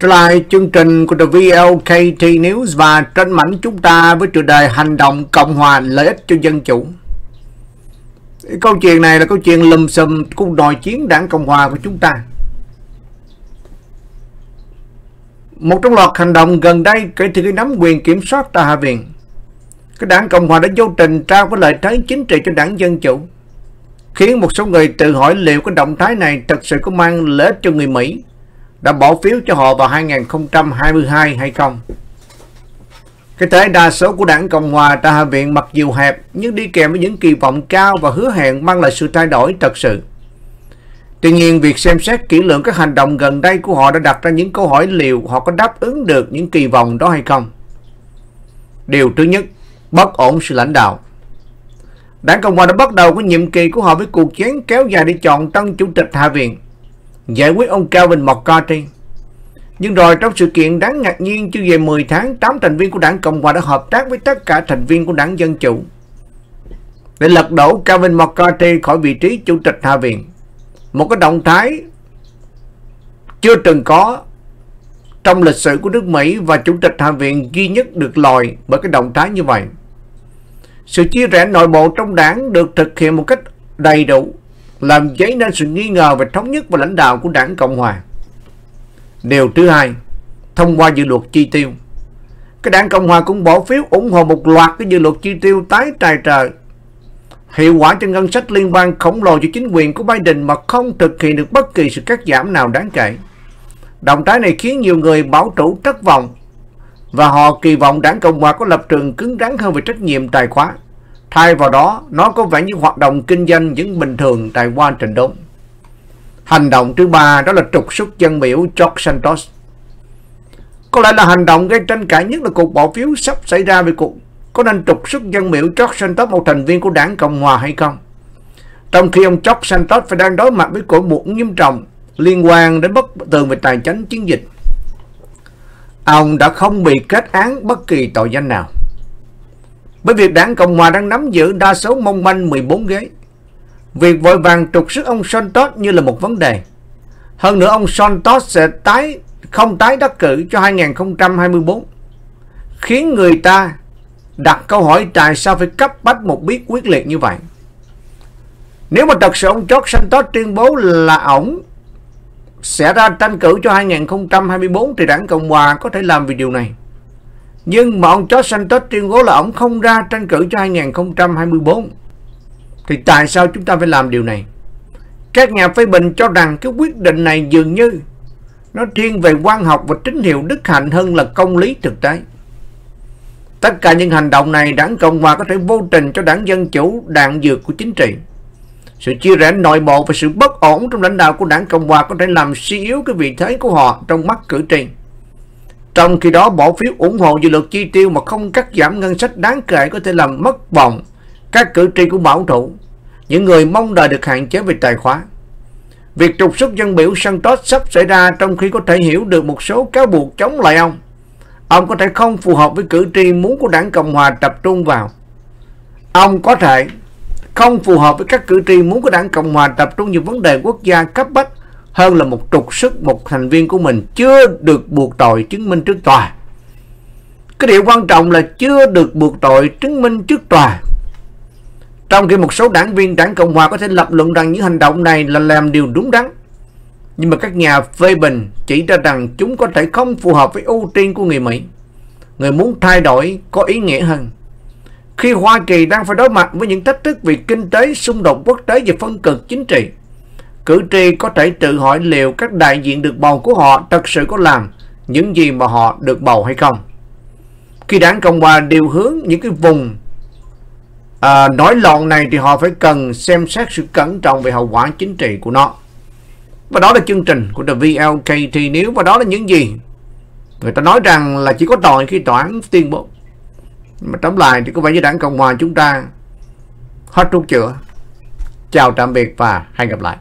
Trở lại chương trình của The VLKT News và trên mảnh chúng ta với chủ đề hành động Cộng hòa lợi ích cho dân chủ. Câu chuyện này là câu chuyện lùm xùm cuộc đòi chiến đảng Cộng hòa của chúng ta. Một trong loạt hành động gần đây kể từ khi nắm quyền kiểm soát tại Hạ viện, cái đảng Cộng hòa đã vô tình trao cái lợi thế chính trị cho đảng Dân Chủ, khiến một số người tự hỏi liệu cái động thái này thật sự có mang lợi ích cho người Mỹ đã bỏ phiếu cho họ vào 2022 hay không. Cái thế đa số của đảng Cộng Hòa tại Hạ viện mặc dù hẹp nhưng đi kèm với những kỳ vọng cao và hứa hẹn mang lại sự thay đổi thật sự. Tuy nhiên, việc xem xét kỹ lưỡng các hành động gần đây của họ đã đặt ra những câu hỏi liệu họ có đáp ứng được những kỳ vọng đó hay không. Điều thứ nhất, bất ổn sự lãnh đạo. Đảng Cộng Hòa đã bắt đầu cái nhiệm kỳ của họ với cuộc chiến kéo dài để chọn tân chủ tịch Hạ viện giải quyết ông Calvin McCarthy. Nhưng rồi trong sự kiện đáng ngạc nhiên chưa về 10 tháng, 8 thành viên của đảng Cộng Hòa đã hợp tác với tất cả thành viên của đảng Dân Chủ để lật đổ Calvin McCarthy khỏi vị trí chủ tịch Hạ viện. Một cái động thái chưa từng có trong lịch sử của nước Mỹ và chủ tịch Hạ viện duy nhất được lòi bởi cái động thái như vậy. Sự chia rẽ nội bộ trong đảng được thực hiện một cách đầy đủ làm dấy nên sự nghi ngờ về thống nhất và lãnh đạo của đảng Cộng Hòa. Điều thứ hai, thông qua dự luật chi tiêu. Cái đảng Cộng Hòa cũng bỏ phiếu ủng hộ một loạt cái dự luật chi tiêu tái tài trợ hiệu quả cho ngân sách liên bang khổng lồ cho chính quyền của Biden mà không thực hiện được bất kỳ sự cắt giảm nào đáng kể. Động thái này khiến nhiều người bảo thủ thất vọng và họ kỳ vọng đảng Cộng Hòa có lập trường cứng rắn hơn về trách nhiệm tài khoá. Thay vào đó, nó có vẻ như hoạt động kinh doanh vẫn bình thường tại Washington. Hành động thứ ba đó là trục xuất dân biểu George Santos. Có lẽ là hành động gây tranh cãi nhất là cuộc bỏ phiếu sắp xảy ra về cuộc có nên trục xuất dân biểu George Santos một thành viên của đảng Cộng Hòa hay không. Trong khi ông George Santos phải đang đối mặt với cổ buộc nghiêm trọng liên quan đến bất tường về tài chính chiến dịch. Ông đã không bị kết án bất kỳ tội danh nào. Bởi việc đảng Cộng Hòa đang nắm giữ đa số mong manh 14 ghế, việc vội vàng trục xuất ông Santos như là một vấn đề. Hơn nữa ông Santos sẽ tái không tái đắc cử cho 2024, khiến người ta đặt câu hỏi tại sao phải cấp bách một biết quyết liệt như vậy. Nếu mà thật sự ông George Santos tuyên bố là ổng sẽ ra tranh cử cho 2024 thì đảng Cộng Hòa có thể làm vì điều này. Nhưng mà ông George Santos tuyên bố là ông không ra tranh cử cho 2024. Thì tại sao chúng ta phải làm điều này? Các nhà phê bình cho rằng cái quyết định này dường như nó thiên về quan học và tín hiệu đức hạnh hơn là công lý thực tế. Tất cả những hành động này, đảng Cộng Hòa có thể vô tình cho đảng Dân Chủ đạn dược của chính trị. Sự chia rẽ nội bộ và sự bất ổn trong lãnh đạo của đảng Cộng Hòa có thể làm suy yếu cái vị thế của họ trong mắt cử tri. Trong khi đó bỏ phiếu ủng hộ dự luật chi tiêu mà không cắt giảm ngân sách đáng kể có thể làm mất vòng các cử tri của bảo thủ, những người mong đợi được hạn chế về tài khoá. Việc trục xuất dân biểu Santos sắp xảy ra trong khi có thể hiểu được một số cáo buộc chống lại ông. Ông có thể không phù hợp với cử tri muốn của đảng Cộng Hòa tập trung vào. Ông có thể không phù hợp với các cử tri muốn của đảng Cộng Hòa tập trung vào vấn đề quốc gia cấp bách hơn là một trục sức một thành viên của mình chưa được buộc tội chứng minh trước tòa. Cái điều quan trọng là chưa được buộc tội chứng minh trước tòa. Trong khi một số đảng viên đảng Cộng Hòa có thể lập luận rằng những hành động này là làm điều đúng đắn. Nhưng mà các nhà phê bình chỉ ra rằng chúng có thể không phù hợp với ưu tiên của người Mỹ. Người muốn thay đổi có ý nghĩa hơn. Khi Hoa Kỳ đang phải đối mặt với những thách thức về kinh tế, xung đột quốc tế và phân cực chính trị, cử tri có thể tự hỏi liệu các đại diện được bầu của họ thật sự có làm những gì mà họ được bầu hay không. Khi đảng Cộng Hòa điều hướng những cái vùng à, nổi loạn này thì họ phải cần xem xét sự cẩn trọng về hậu quả chính trị của nó. Và đó là chương trình của The VLKT Nếu và đó là những gì người ta nói rằng là chỉ có tội khi tòa án tuyên bố. Mà tóm lại thì có vẻ như đảng Cộng Hòa chúng ta hết thuốc chữa. Chào tạm biệt và hẹn gặp lại.